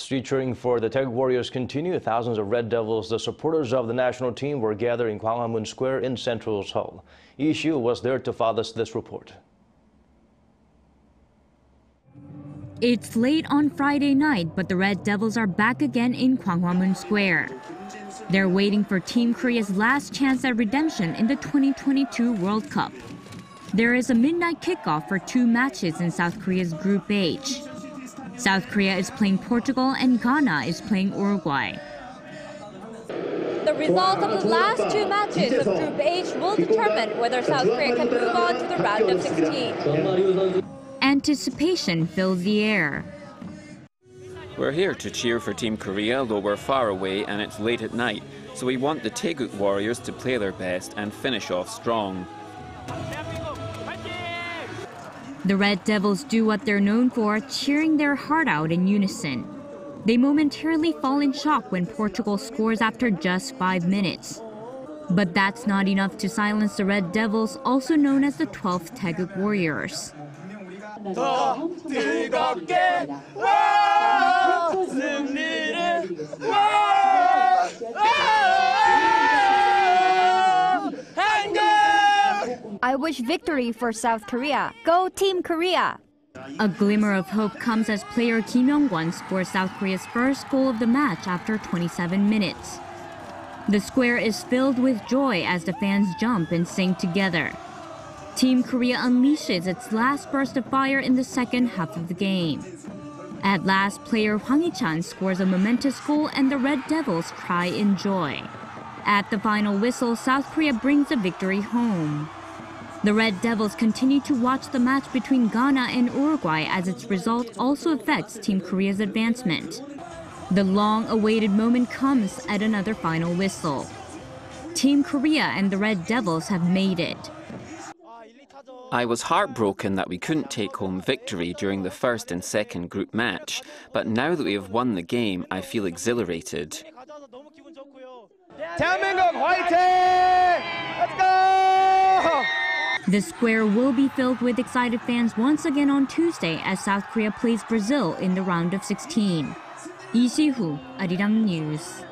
Street cheering for the Taeguk Warriors continue. Thousands of Red Devils, the supporters of the national team, were gathered in Gwanghwamun Square in Central Seoul. Siu was there to follow this report. It's late on Friday night, but the Red Devils are back again in Gwanghwamun Square. They're waiting for Team Korea's last chance at redemption in the 2022 World Cup. There is a midnight kickoff for two matches in South Korea's Group H. South Korea is playing Portugal and Ghana is playing Uruguay. The result of the last two matches of Group H will determine whether South Korea can move on to the round of 16. Anticipation fills the air. We're here to cheer for Team Korea, though we're far away and it's late at night, so we want the Taeguk Warriors to play their best and finish off strong. The Red Devils do what they're known for, cheering their heart out in unison. They momentarily fall in shock when Portugal scores after just five minutes. But that's not enough to silence the Red Devils, also known as the 12th Taeguk Warriors. I wish victory for South Korea. Go Team Korea! A glimmer of hope comes as player Kim Young-gwon scores South Korea's first goal of the match after 27 minutes. The square is filled with joy as the fans jump and sing together. Team Korea unleashes its last burst of fire in the second half of the game. At last, player Hwang Hee-chan scores a momentous goal and the Red Devils cry in joy. At the final whistle, South Korea brings the victory home. The Red Devils continue to watch the match between Ghana and Uruguay as its result also affects Team Korea's advancement. The long-awaited moment comes at another final whistle. Team Korea and the Red Devils have made it. I was heartbroken that we couldn't take home victory during the first and second group match, but now that we have won the game, I feel exhilarated. 대한민국 화이팅! The square will be filled with excited fans once again on Tuesday as South Korea plays Brazil in the round of 16. Lee Shi-hoo, Arirang News.